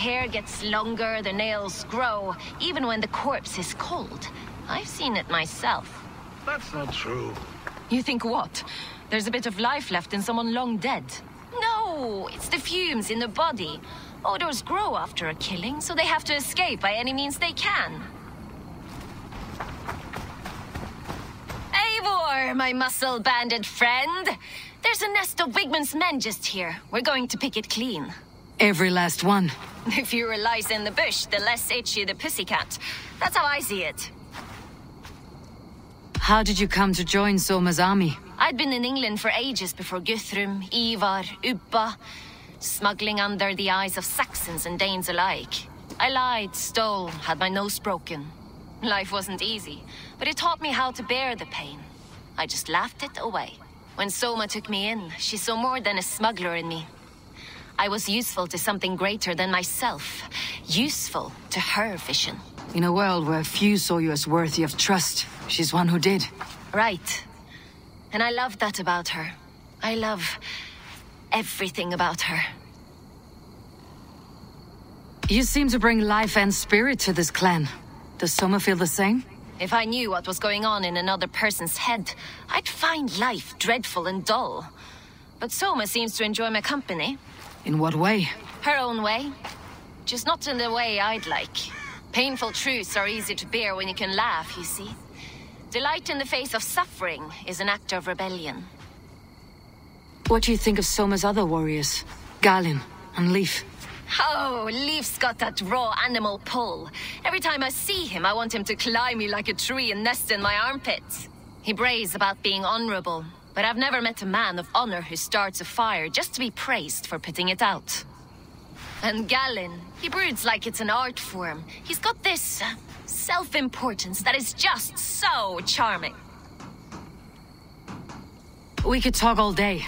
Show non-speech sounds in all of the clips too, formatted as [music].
hair gets longer, the nails grow, even when the corpse is cold. I've seen it myself. That's not true. You think what? There's a bit of life left in someone long dead. No, it's the fumes in the body. Odors grow after a killing, so they have to escape by any means they can. Eivor, my muscle-banded friend! There's a nest of Wigmund's men just here. We're going to pick it clean. Every last one. The fewer lies in the bush, the less itchy the pussycat. That's how I see it. How did you come to join Soma's army? I'd been in England for ages before Guthrum, Ivarr, Ubba, smuggling under the eyes of Saxons and Danes alike. I lied, stole, had my nose broken. Life wasn't easy, but it taught me how to bear the pain. I just laughed it away. When Soma took me in, she saw more than a smuggler in me. I was useful to something greater than myself. Useful to her vision. In a world where few saw you as worthy of trust, she's one who did. Right. And I love that about her. I love everything about her. You seem to bring life and spirit to this clan. Does Soma feel the same? If I knew what was going on in another person's head, I'd find life dreadful and dull. But Soma seems to enjoy my company. In what way? Her own way. Just not in the way I'd like. Painful truths are easy to bear when you can laugh, you see. Delight in the face of suffering is an act of rebellion. What do you think of Soma's other warriors? Galinn and Lif. Oh, Lif's got that raw animal pull. Every time I see him, I want him to climb me like a tree and nest in my armpits. He brays about being honorable, but I've never met a man of honor who starts a fire just to be praised for putting it out. And Galinn, he broods like it's an art form. He's got this uh, self-importance that is just so charming. We could talk all day,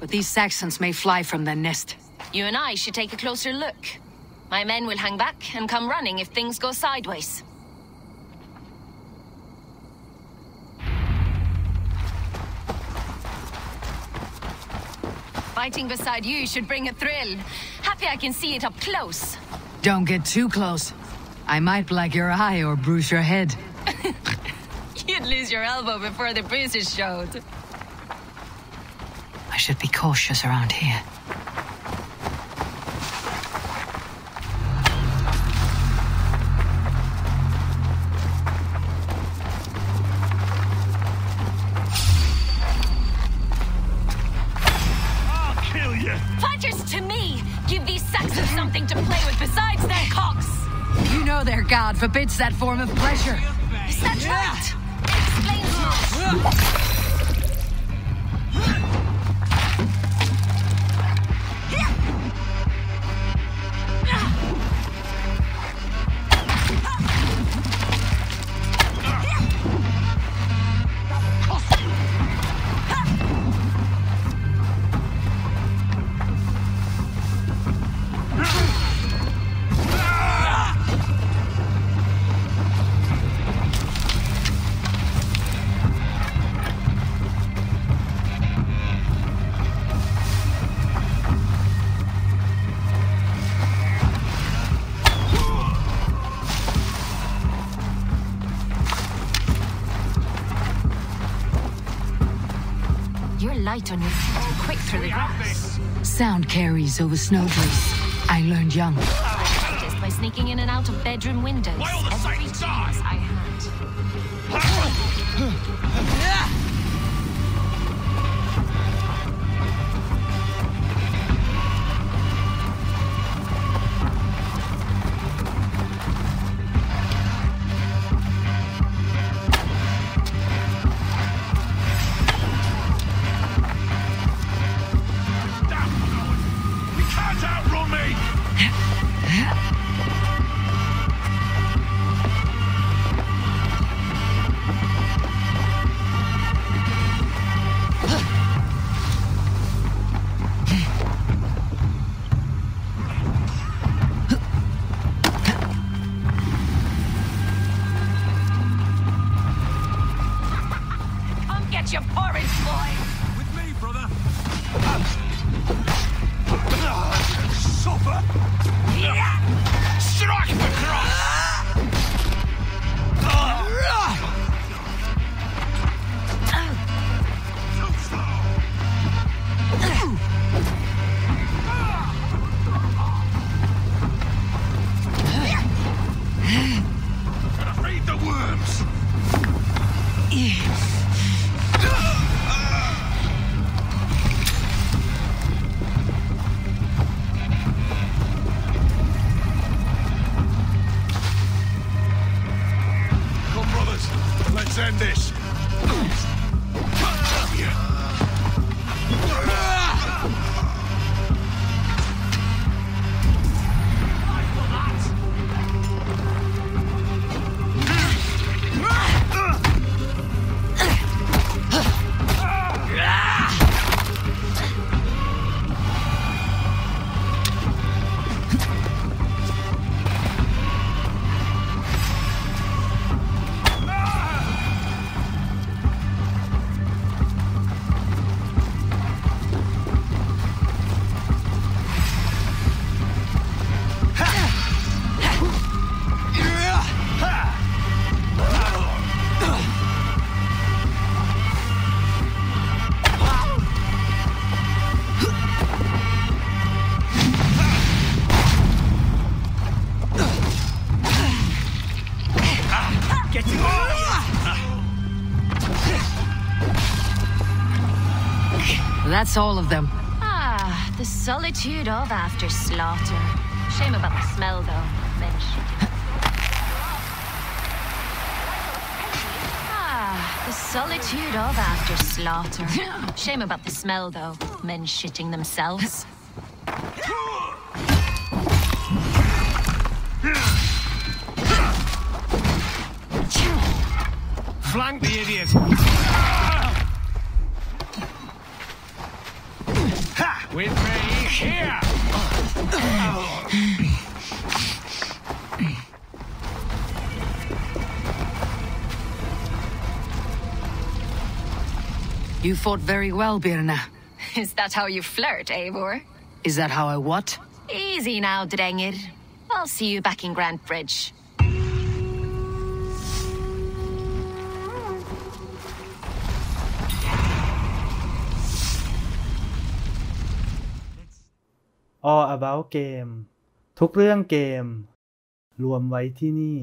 but these Saxons may fly from their nest. You and I should take a closer look. My men will hang back and come running if things go sideways. Fighting beside you should bring a thrill. Happy I can see it up close. Don't get too close. I might black your eye or bruise your head. [laughs] You'd lose your elbow before the bruises showed. I should be cautious around here. Forbids that form of pleasure. Is that right? Explains You're light on your feet and quick through the grass. Sound carries over snowdrifts. I learned young. Practiced by sneaking in and out of bedroom windows. Why all the Every Saxons? I get your porridge, boy! With me, brother! suffer! Strike the cross! End this. Getting That's all of them. Ah, the solitude of after slaughter. Shame about the smell, though. Mensch. Ah, the solitude of after slaughter. [laughs] Shame about the smell, though. Men shitting themselves. Flank the idiot! With me here! You fought very well, Birna. Is that how you flirt, Eivor? Is that how I what? Easy now, Drengir. I'll see you back in Grantebridge. All About Game ทุกเรื่องเกม รวมไว้ที่นี่